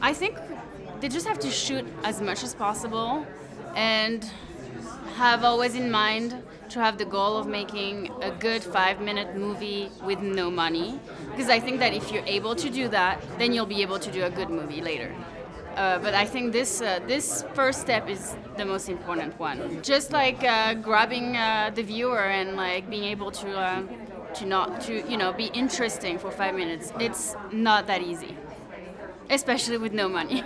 I think they just have to shoot as much as possible and have always in mind to have the goal of making a good five minute movie with no money. Because I think that if you're able to do that, then you'll be able to do a good movie later. Uh, but I think this uh, this first step is the most important one. Just like uh, grabbing uh, the viewer and like being able to uh, to not to you know be interesting for five minutes. It's not that easy, especially with no money.